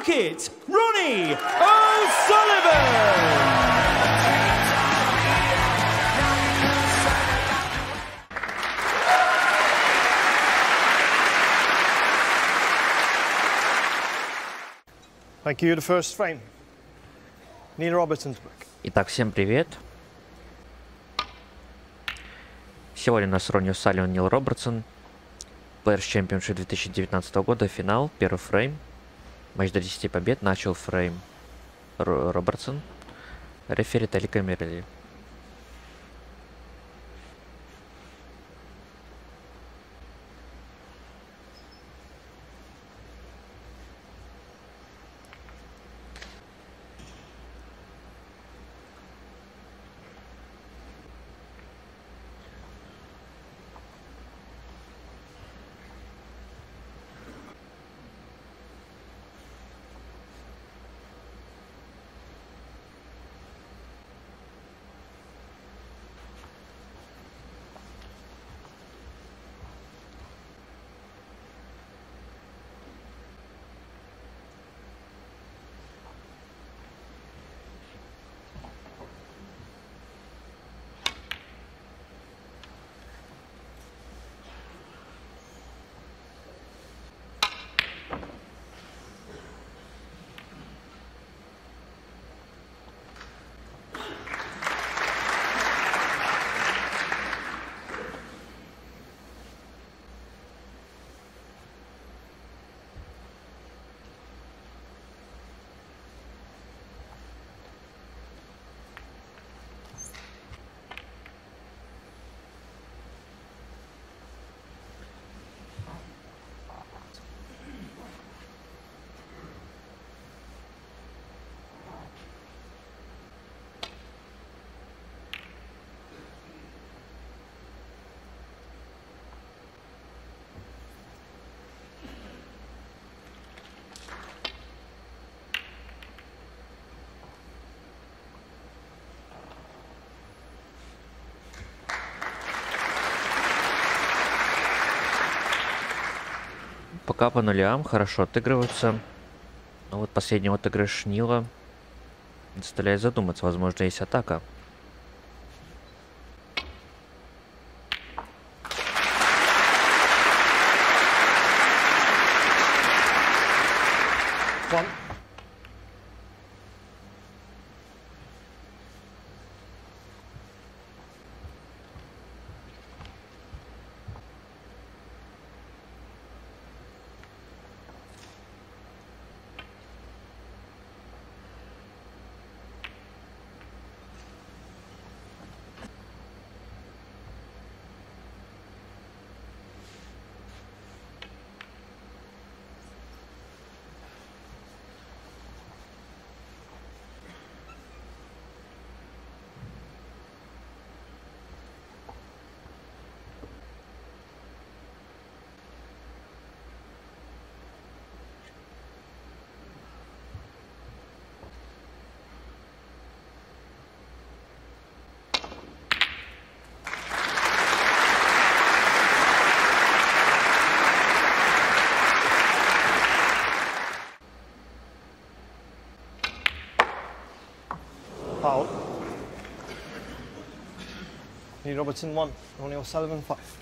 Rocket, Ronnie O'Sullivan. Thank you. The first frame. Neil Robertson's book. Итак, всем привет. Сегодня у нас Ронни Салливан, Нил Робертсон. Players Championship 2019 года, финал, первый фрейм. Матч до 10 побед, начал фрейм Ро Робертсон. Рефери Талика Мерли. Пока по нулям хорошо отыгрываются. Но вот последний отыгрыш Нила заставляет задуматься. Возможно, есть атака. Anthony Robertson 1, Ronnie O'Sullivan 5.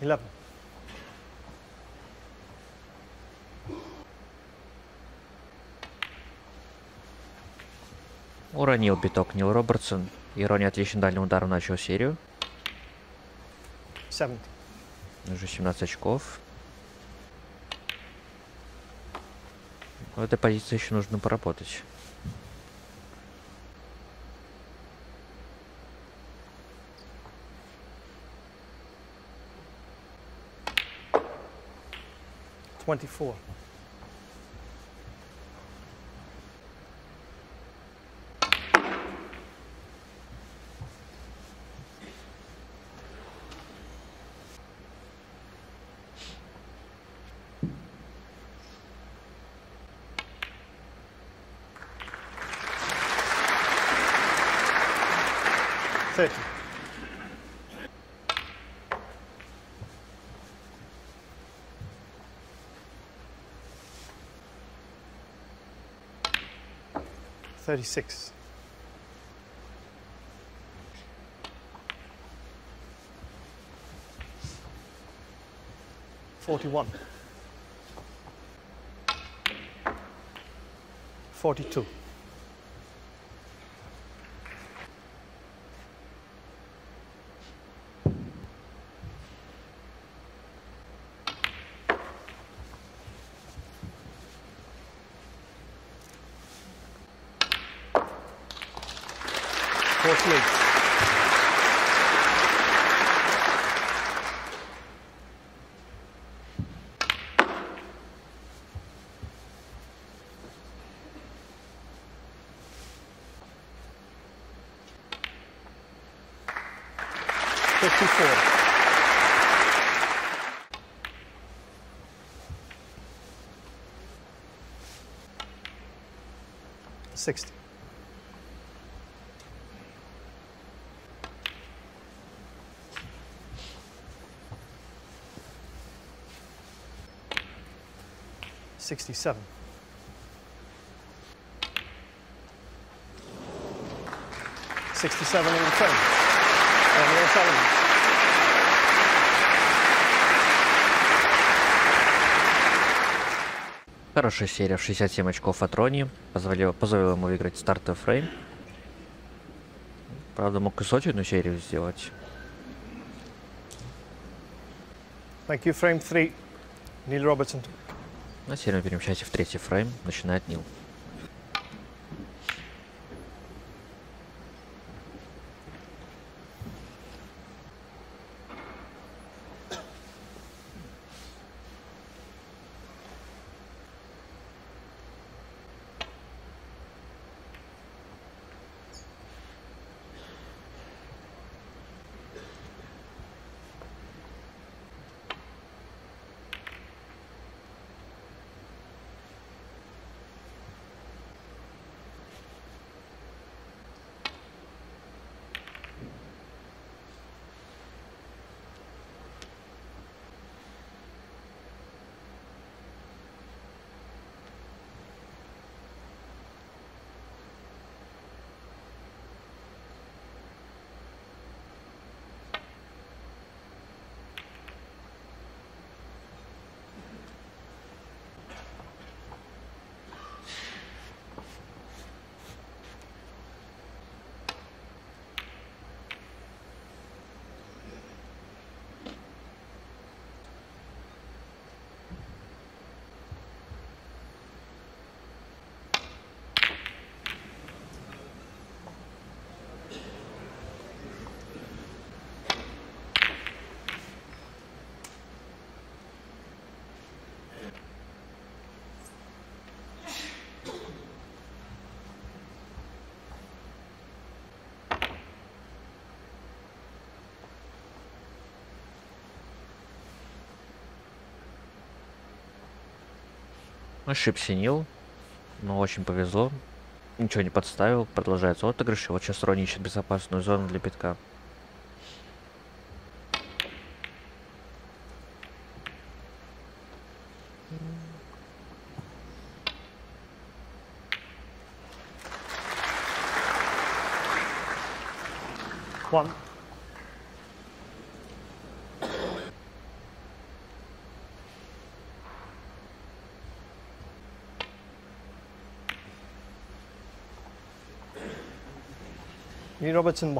Hilab. Уронил биток Нил Робертсон. Ирония отличным дальним ударом начал серию. 7. Уже 17 очков. В этой позиции еще нужно поработать. 24. Thirty. Thirty-six. Forty-one. Forty-two. Forty-eight. Fifty-four. Sixty. Sixty-seven. Sixty-seven in return. Daniel O'Sullivan. Хорошая серия в 67 очков от Рони. Позволила, позволила ему выиграть стартовый фрейм. Правда, мог и сотенную серию сделать. Thank you. Frame three. Neil Robertson. На серию перемещайте в третий фрейм. Начинает Нил. Ошибся Нил. Но очень повезло. Ничего не подставил. Продолжается отыгрыш. И Вот сейчас Рони ищет безопасную зону для битка. One. Lee Robertson.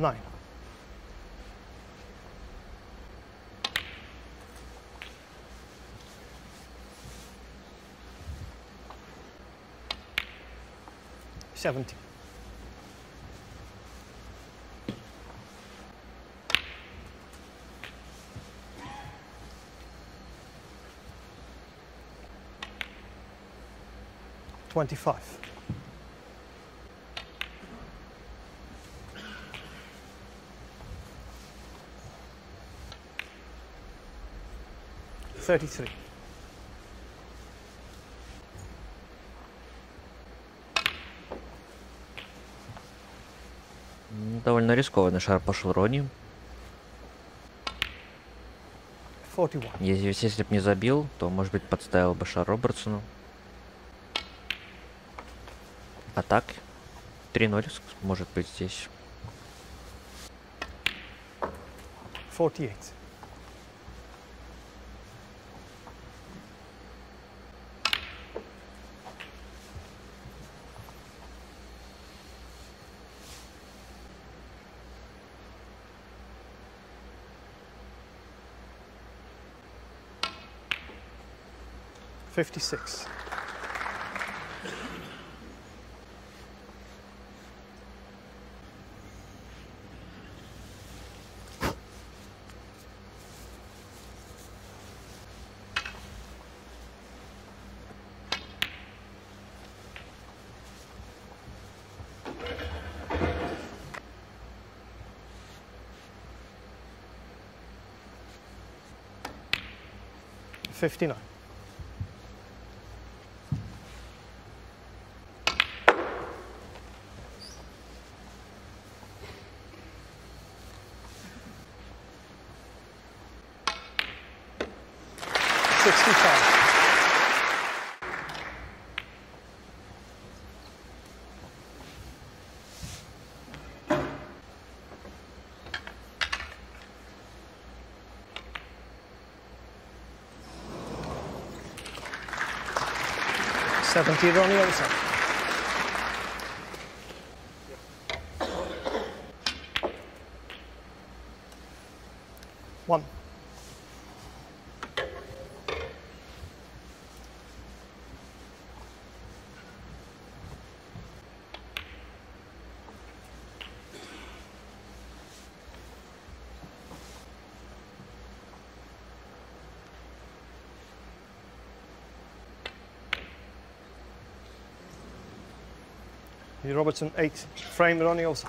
Nine. Seventy. Twenty-five. Thirty-three. М, Довольно рискованный шар пошел Рони. Если, если бы не забил, то, может быть, подставил бы шар Робертсону. А так, 3-0 с- может быть здесь. Forty-eight. 56. Fifty-nine. 70 Ronnie Olsen. The Robertson 8 frame Ronnie also.